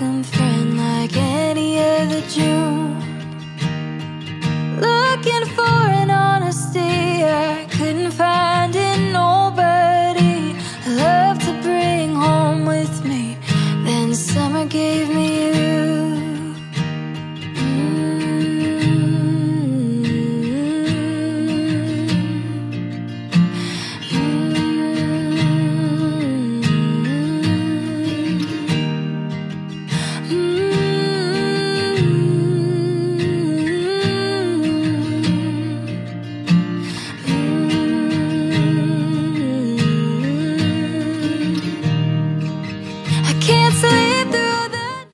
welcome friend like any other June. Looking for an honesty I couldn't find in nobody. Love to bring home with me. Then summer gave me.